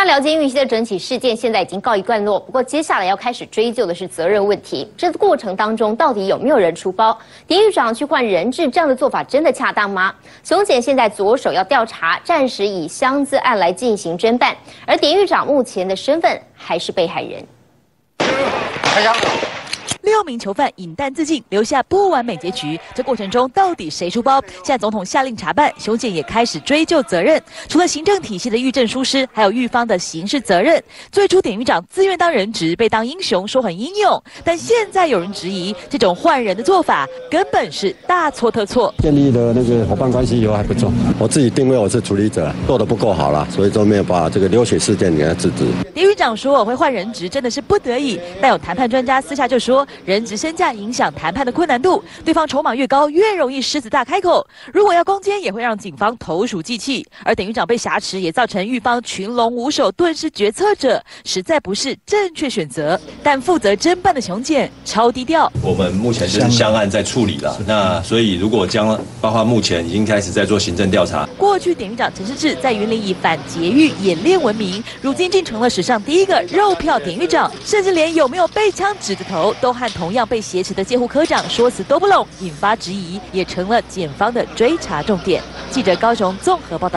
大家了解玉溪的整起事件现在已经告一段落，不过接下来要开始追究的是责任问题。这过程当中到底有没有人出包？典狱长去换人质这样的做法真的恰当吗？熊检现在着手要调查，暂时以箱子案来进行侦办，而典狱长目前的身份还是被害人。开枪！六名囚犯引弹自尽，留下不完美结局。这过程中到底谁出包？现在总统下令查办，熊检也开始追究责任。除了行政体系的狱政疏失，还有狱方的刑事责任。最初典狱长自愿当人质，被当英雄，说很英勇。但现在有人质疑，这种换人的做法根本是大错特错。建立的那个伙伴关系以后还不错，我自己定位我是处理者，做的不够好了，所以都没有把这个流血事件给他制止。典狱长说我会换人质，真的是不得已。但有谈判专家私下就说。人质身价影响谈判的困难度，对方筹码越高，越容易狮子大开口。如果要攻坚，也会让警方投鼠忌器。而典狱长被挟持，也造成狱方群龙无首，顿时决策者实在不是正确选择。但负责侦办的熊检超低调。我们目前就是相案在处理了，那所以如果将包括目前已经开始在做行政调查。过去典狱长陈世志在云林以反劫狱演练闻名，如今竟成了史上第一个肉票典狱长，甚至连有没有被枪指着头都看同样被挟持的监护科长说辞都不拢，引发质疑，也成了检方的追查重点。记者高雄综合报道。